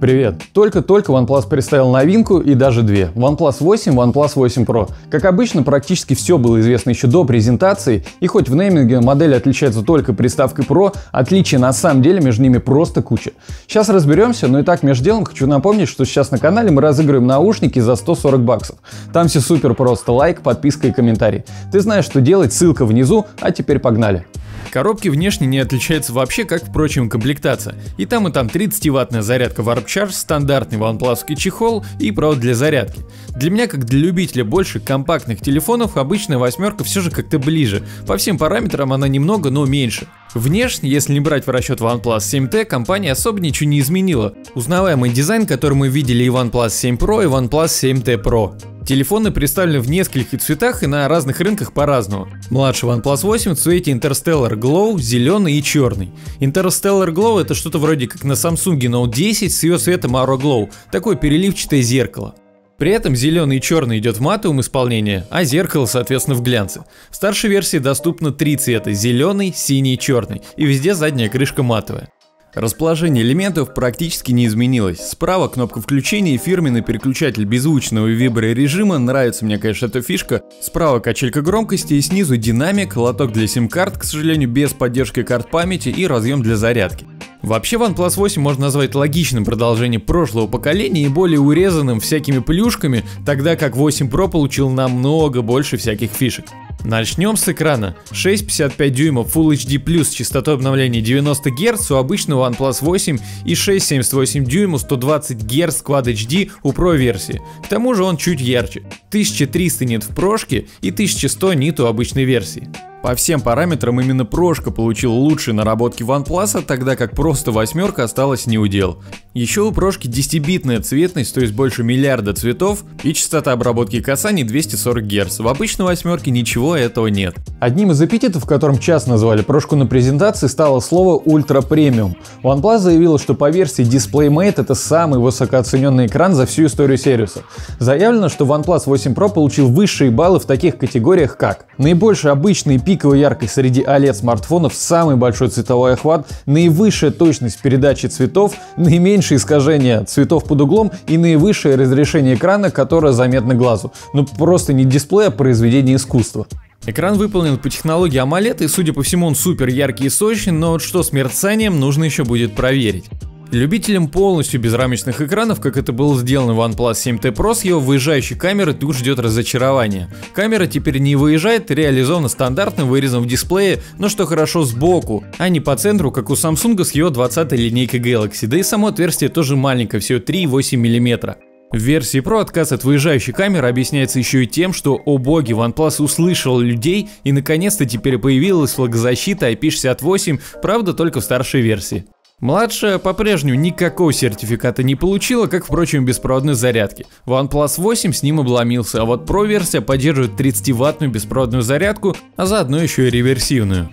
Привет! Только-только OnePlus представил новинку и даже две. OnePlus 8, OnePlus 8 Pro. Как обычно, практически все было известно еще до презентации, и хоть в нейминге модели отличаются только приставкой Pro, отличий на самом деле между ними просто куча. Сейчас разберемся, но и так между делом хочу напомнить, что сейчас на канале мы разыгрываем наушники за 140 баксов. Там все супер просто, лайк, подписка и комментарий. Ты знаешь, что делать, ссылка внизу, а теперь погнали. Коробки внешне не отличаются вообще, как, впрочем, комплектация. И там и там 30-ваттная зарядка Warp Charge, стандартный OnePlus чехол и провод для зарядки. Для меня, как для любителя больше компактных телефонов, обычная восьмерка все же как-то ближе. По всем параметрам она немного, но меньше. Внешне, если не брать в расчет OnePlus 7T, компания особо ничего не изменила. Узнаваемый дизайн, который мы видели и OnePlus 7 Pro, и OnePlus 7T Pro. Телефоны представлены в нескольких цветах и на разных рынках по-разному. Младший OnePlus 8 в цвете Interstellar Glow, зеленый и черный. Interstellar Glow это что-то вроде как на Samsung Note 10 с ее цветом Aura Glow, такое переливчатое зеркало. При этом зеленый и черный идет в матовом исполнении, а зеркало, соответственно, в глянце. В старшей версии доступно три цвета – зеленый, синий и черный, и везде задняя крышка матовая. Расположение элементов практически не изменилось. Справа кнопка включения и фирменный переключатель беззвучного виброрежима. Нравится мне, конечно, эта фишка. Справа качелька громкости и снизу динамик, лоток для сим-карт, к сожалению, без поддержки карт памяти и разъем для зарядки. Вообще OnePlus 8 можно назвать логичным продолжением прошлого поколения и более урезанным всякими плюшками, тогда как 8 Pro получил намного больше всяких фишек. Начнем с экрана. 6,55 дюймов Full HD+, с частотой обновления 90 Гц у обычного OnePlus 8 и 6,78 дюймов 120 Гц Quad HD у Pro версии. К тому же он чуть ярче. 1300 нит в прошке и 1100 нит у обычной версии. По всем параметрам именно прошка получил лучшие наработки OnePlus, тогда как просто восьмерка осталась не у дел. Еще у прошки 10-битная цветность, то есть больше миллиарда цветов, и частота обработки касаний 240 Гц. В обычной восьмерке ничего этого нет. Одним из эпитетов, которым часто назвали прошку на презентации, стало слово ультра премиум. OnePlus заявила, что по версии DisplayMate это самый высокооцененный экран за всю историю сервиса. Заявлено, что OnePlus 8 Pro получил высшие баллы в таких категориях как наибольший обычный пиковая яркость среди OLED смартфонов, самый большой цветовой охват, наивысшая точность передачи цветов, наименьшее искажение цветов под углом и наивысшее разрешение экрана, которое заметно глазу. Ну просто не дисплей, а произведение искусства. Экран выполнен по технологии AMOLED и судя по всему он супер яркий и сочный, но вот что с мерцанием нужно еще будет проверить. Любителям полностью безрамочных экранов, как это было сделано в OnePlus 7T Pro, с его выезжающей камеры тут ждет разочарование. Камера теперь не выезжает, реализована стандартным вырезом в дисплее, но что хорошо сбоку, а не по центру, как у Samsung с его 20 линейкой Galaxy, да и само отверстие тоже маленькое, всего 3,8 мм. В версии Pro отказ от выезжающей камеры объясняется еще и тем, что, о боги, OnePlus услышал людей и наконец-то теперь появилась флагозащита IP68, правда только в старшей версии. Младшая по-прежнему никакого сертификата не получила, как, впрочем, беспроводной зарядки. OnePlus 8 с ним обломился, а вот Pro версия поддерживает 30-ваттную беспроводную зарядку, а заодно еще и реверсивную.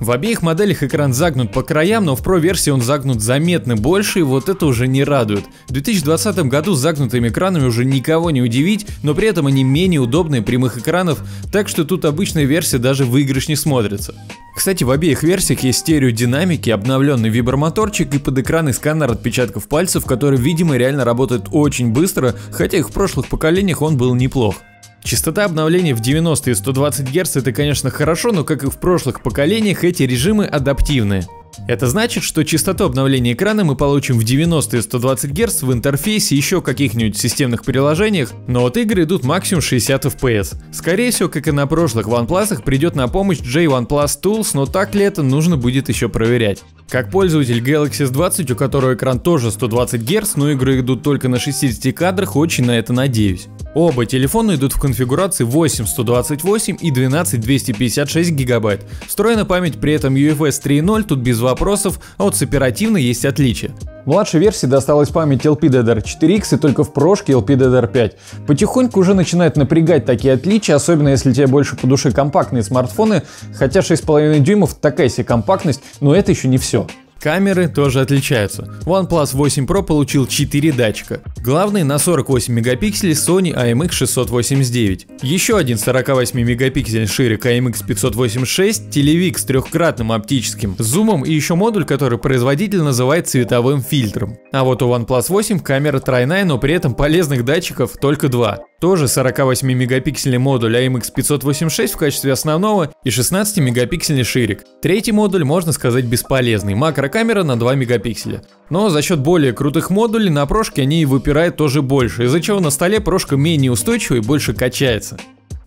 В обеих моделях экран загнут по краям, но в Pro версии он загнут заметно больше, и вот это уже не радует. В 2020 году с загнутыми экранами уже никого не удивить, но при этом они менее удобные прямых экранов, так что тут обычная версия даже выигрыш не смотрится. Кстати, в обеих версиях есть стереодинамики, обновленный вибромоторчик и подэкранный сканер отпечатков пальцев, который, видимо, реально работает очень быстро, хотя их в прошлых поколениях он был неплох. Частота обновления в 90 и 120 Гц это, конечно, хорошо, но как и в прошлых поколениях, эти режимы адаптивные. Это значит, что частоту обновления экрана мы получим в 90 и 120 Гц в интерфейсе еще каких-нибудь системных приложениях, но вот игры идут максимум 60 FPS. Скорее всего, как и на прошлых OnePlus, придет на помощь J1 Tools, но так ли это нужно будет еще проверять. Как пользователь Galaxy S20, у которого экран тоже 120 Гц, но игры идут только на 60 кадрах, очень на это надеюсь. Оба телефона идут в конфигурации 8 и 12 256 гигабайт. Встроена память при этом UFS 3.0, тут без вопросов, а вот с оперативной есть отличия. Младшей версии досталась память LPDDR4X и только в прошке LPDDR5. Потихоньку уже начинает напрягать такие отличия, особенно если тебе больше по душе компактные смартфоны, хотя 6,5 дюймов такая себе компактность, но это еще не все. Камеры тоже отличаются. OnePlus 8 Pro получил 4 датчика. Главный на 48 мегапикселей Sony IMX689. Еще один 48 мегапиксель ширик IMX586, телевик с трехкратным оптическим зумом и еще модуль, который производитель называет цветовым фильтром. А вот у OnePlus 8 камера тройная, но при этом полезных датчиков только два. Тоже 48 мегапиксельный модуль IMX586 в качестве основного и 16 мегапиксельный ширик. Третий модуль можно сказать бесполезный, макрокамера на 2 мегапикселя. Но за счет более крутых модулей на прошке они выпирают тоже больше, из-за чего на столе прошка менее устойчива и больше качается.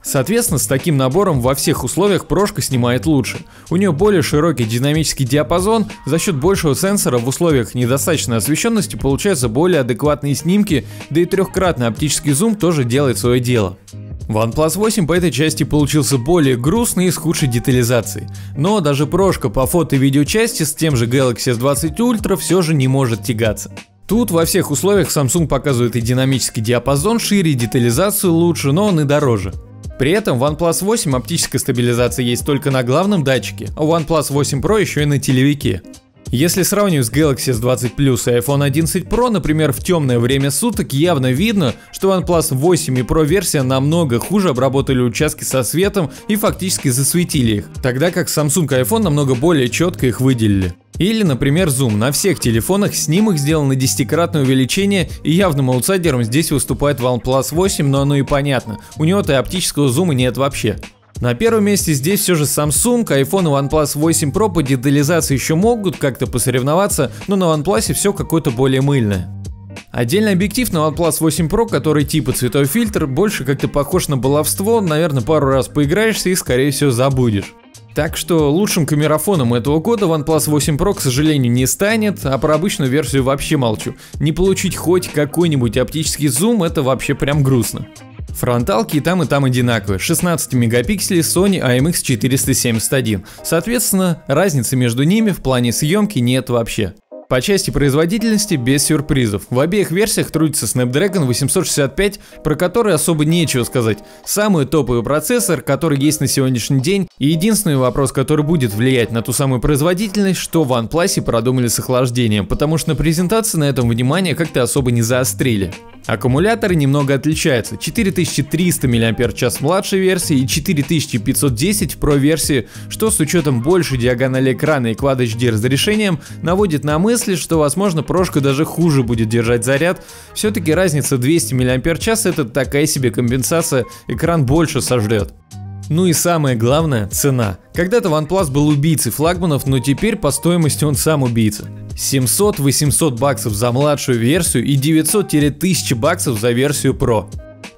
Соответственно, с таким набором во всех условиях прошка снимает лучше. У нее более широкий динамический диапазон, за счет большего сенсора в условиях недостаточной освещенности получаются более адекватные снимки, да и трехкратный оптический зум тоже делает свое дело. OnePlus 8 по этой части получился более грустный и с худшей детализацией. Но даже прошка по фото и видеочасти с тем же Galaxy S20 Ultra все же не может тягаться. Тут во всех условиях Samsung показывает и динамический диапазон шире, и детализацию лучше, но он и дороже. При этом OnePlus 8 оптическая стабилизация есть только на главном датчике, а OnePlus 8 Pro еще и на телевике. Если сравнивать с Galaxy S20 Plus и iPhone 11 Pro, например, в темное время суток, явно видно, что OnePlus 8 и Pro версия намного хуже обработали участки со светом и фактически засветили их, тогда как Samsung и iPhone намного более четко их выделили. Или, например, зум. На всех телефонах снимок сделан на десятикратное увеличение, и явным аутсайдером здесь выступает OnePlus 8, но оно и понятно. У него-то и оптического зума нет вообще. На первом месте здесь все же Samsung, iPhone и OnePlus 8 Pro по детализации еще могут как-то посоревноваться, но на OnePlus все какое-то более мыльное. Отдельный объектив на OnePlus 8 Pro, который типа цветовой фильтр, больше как-то похож на баловство, наверное пару раз поиграешься и скорее всего забудешь. Так что лучшим камерафоном этого года OnePlus 8 Pro, к сожалению, не станет, а про обычную версию вообще молчу. Не получить хоть какой-нибудь оптический зум это вообще прям грустно. Фронталки и там и там одинаковые, 16 мегапикселей Sony IMX471. Соответственно, разницы между ними в плане съемки нет вообще. По части производительности без сюрпризов. В обеих версиях трудится Snapdragon 865, про который особо нечего сказать. Самый топовый процессор, который есть на сегодняшний день, и единственный вопрос, который будет влиять на ту самую производительность, что в OnePlus продумали с охлаждением, потому что на презентации на этом внимание как-то особо не заострили. Аккумуляторы немного отличаются. 4300 мАч в младшей версии и 4510 в Pro версии, что с учетом большей диагонали экрана и Quad HD разрешением наводит на мысли, что возможно прошка даже хуже будет держать заряд. Все-таки разница 200 мАч это такая себе компенсация, экран больше сожрет. Ну и самое главное – цена. Когда-то OnePlus был убийцей флагманов, но теперь по стоимости он сам убийца. 700-800 баксов за младшую версию и 900-1000 баксов за версию Pro.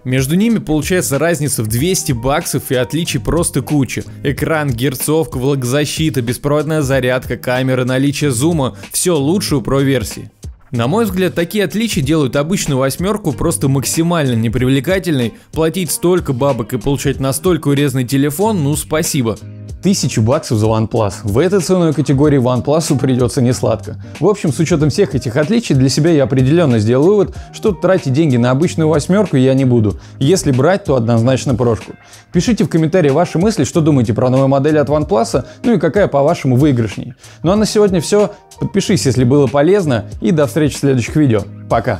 Между ними получается разница в 200 баксов и отличий просто куча. Экран, герцовка, влагозащита, беспроводная зарядка, камера, наличие зума – все лучше у Pro версии. На мой взгляд, такие отличия делают обычную восьмерку просто максимально непривлекательной. Платить столько бабок и получать настолько урезанный телефон, ну спасибо. Тысячу баксов за OnePlus. В этой ценовой категории OnePlus придется не сладко. В общем, с учетом всех этих отличий, для себя я определенно сделал вывод, что тратить деньги на обычную восьмерку я не буду. Если брать, то однозначно прошку. Пишите в комментарии ваши мысли, что думаете про новые модели от OnePlus, ну и какая по-вашему выигрышней. Ну а на сегодня все. Подпишись, если было полезно, и до встречи в следующих видео. Пока!